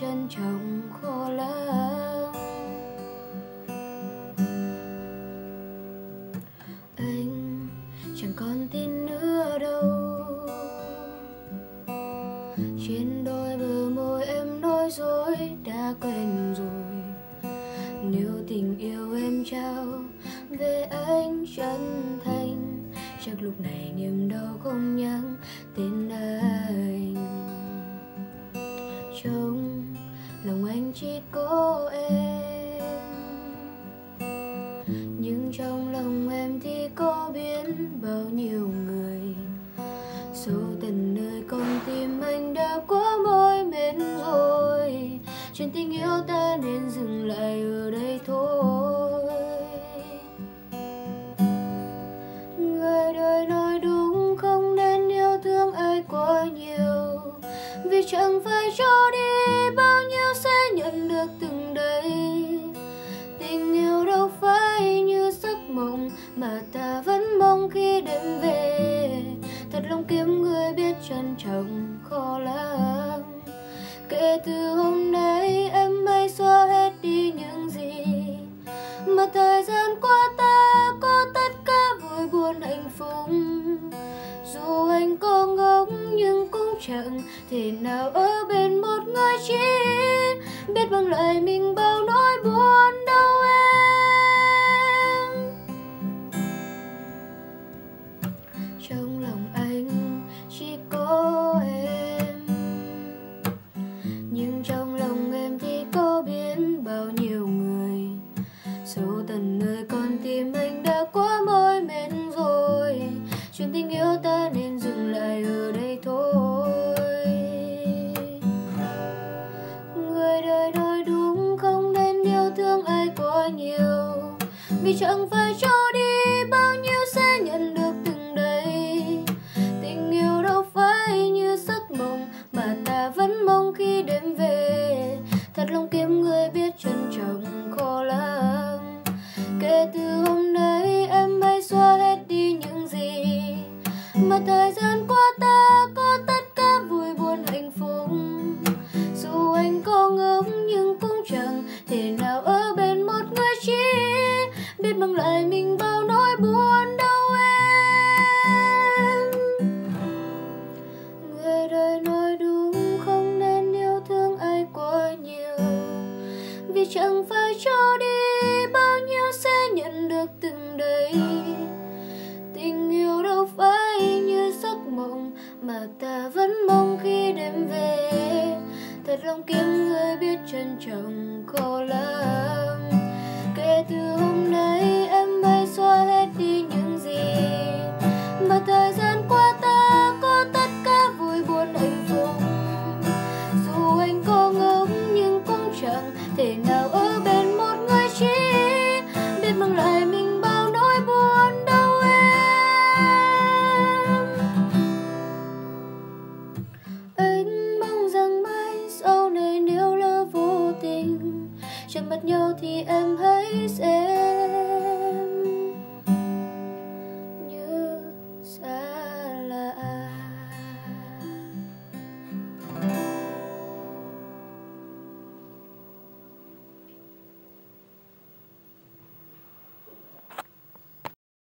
trân trọng khô lắm anh chẳng còn tin nữa đâu. Trên đôi bờ môi em nói dối, đã quên rồi. Nếu tình yêu em trao về anh chân thành, chắc lúc này niềm đau không nhớ. Anh chỉ có em. Nhưng trong lòng em thì có biết bao nhiêu người. Số tận nơi con tim anh đã quá mỏi mệt rồi. Chuyện tình yêu ta nên dừng lại trân trọng khó lắm kể từ hôm nay em hãy xóa hết đi những gì mà thời gian qua ta có tất cả vui buồn hạnh phúc. Dù anh có ngốc nhưng cũng chẳng thể nào ở bên một người chỉ biết bằng lời mình bao nỗi buồn đâu em nhưng trong lòng em thì có biết bao nhiêu người. Số tận nơi con tim anh đã quá mỏi mệt rồi. Chuyện tình yêu ta nên dừng lại ở đây thôi. Người đời nói đúng không nên yêu thương ai quá nhiều. Vì chẳng phải cho thời gian mà ta vẫn mong khi đêm về. Thật lòng kiếm người biết trân trọng cô lắm. Kể từ hôm